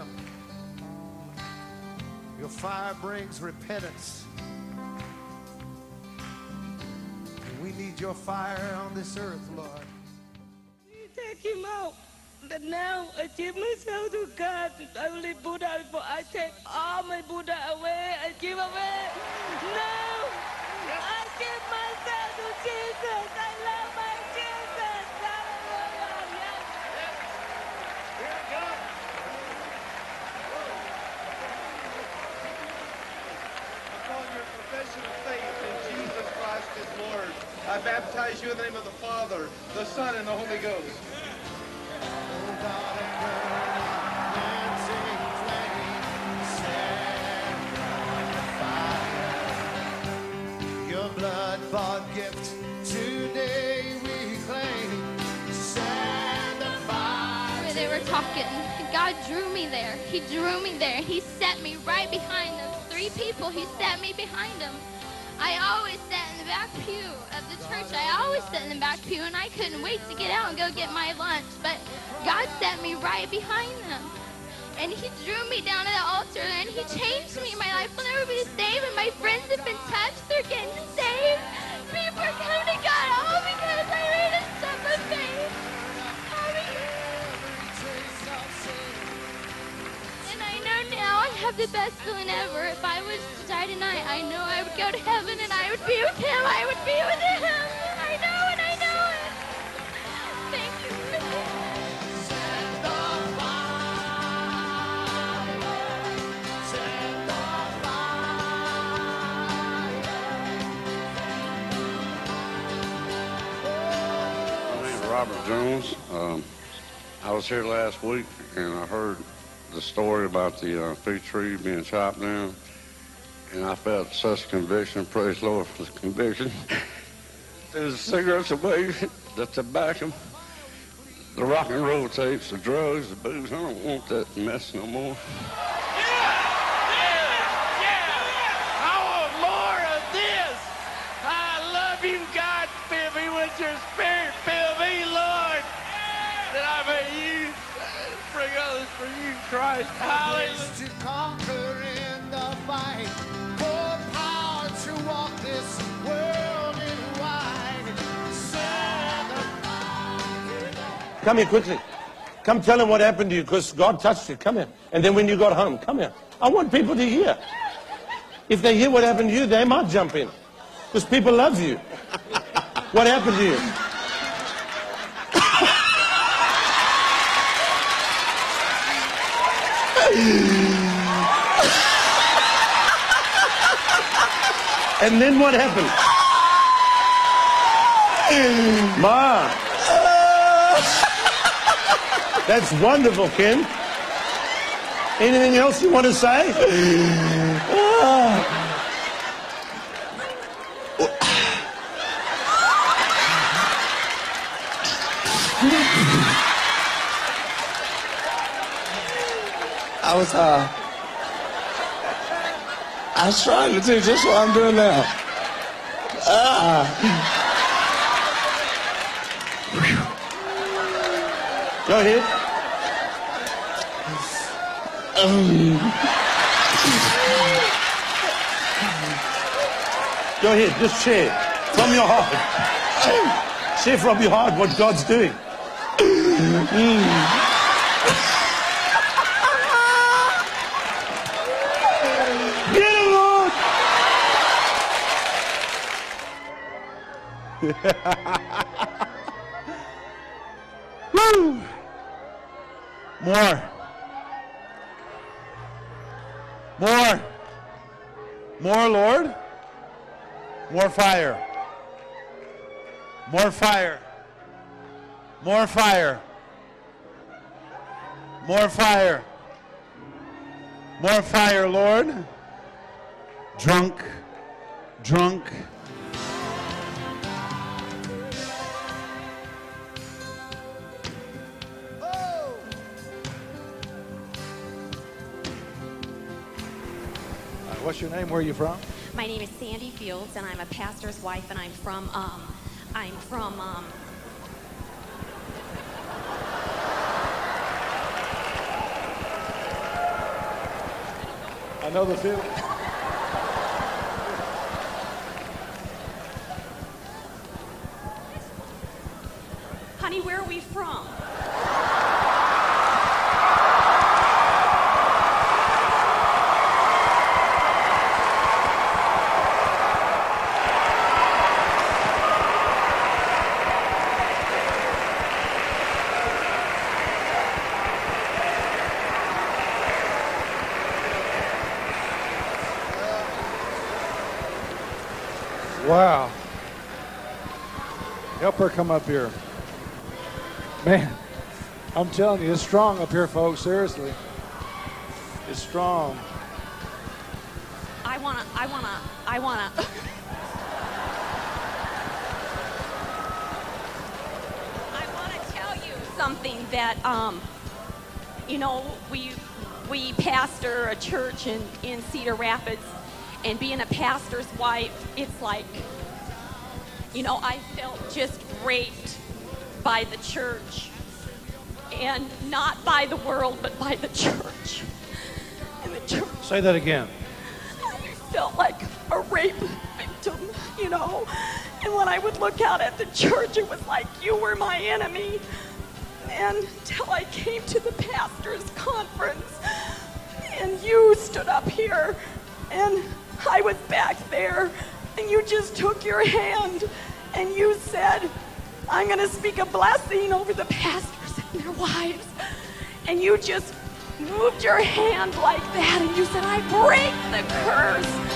freedom. Your fire brings repentance. We need your fire on this earth, Lord. You take him out. But now I give myself to God. I leave Buddha before I take all my Buddha away. I give away. I baptize you in the name of the Father, the Son, and the Holy Ghost. Your blood bought gift today we claim. Send the fire. They were talking, God drew me there. He drew me there. He set me right behind those three people. He set me behind them. I always sat in the back pew of the church. I always sat in the back pew, and I couldn't wait to get out and go get my lunch. But God set me right behind them. And he drew me down to the altar and he changed me. My life will never be the same. And my friends have been touched. They're getting saved. People are coming to God all because I made a step of faith. And I know now I have the best feeling ever. If I was to die tonight, I know go to heaven and I would be with him. I would be with him. I know it. I know it. Thank you. My name's Robert Jones. Um, I was here last week and I heard the story about the uh, fig tree being chopped down, and I felt such conviction. Praise Lord for the conviction. There's the cigarettes away, the tobacco, the rock and roll tapes, the drugs, the booze. I don't want that mess no more. I want more of this. I love you, God. Fill me with your spirit. Fill me, Lord. That I may use, bring others for you, Christ. Hallelujah. Come here quickly. Come tell him what happened to you because God touched you. Come here. And then when you got home, come here. I want people to hear. If they hear what happened to you, they might jump in because people love you. What happened to you? and then what happened? Ma. That's wonderful, Kim. Anything else you want to say? Ah. I was uh I was trying to do just what I'm doing now. Ah. Go ahead. Go ahead, just share from your heart. Share from your heart what God's doing. Lord. Woo! More. More. More, Lord. More fire. More fire. More fire. More fire. More fire, Lord. Drunk. Drunk. What's your name? Where are you from? My name is Sandy Fields, and I'm a pastor's wife, and I'm from, um, I'm from, um, I know the feeling. Honey, where are we from? Wow. Help her come up here. Man, I'm telling you, it's strong up here, folks. Seriously. It's strong. I wanna, I wanna, I wanna. I wanna tell you something that, um, you know, we we pastor a church in in Cedar Rapids, and being a pastor's wife, it's like, you know, I felt just raped by the church, and not by the world, but by the church. And the church Say that again. I felt like a rape victim, you know. And when I would look out at the church, it was like you were my enemy. And until I came to the pastor's conference, and you stood up here, and I was back there, and you just took your hand, and you said, I'm going to speak a blessing over the pastors and their wives. And you just moved your hand like that, and you said, I break the curse